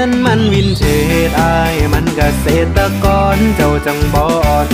นั้นมันวินเทจอายมันเกษตรกรเจ้าจังบอด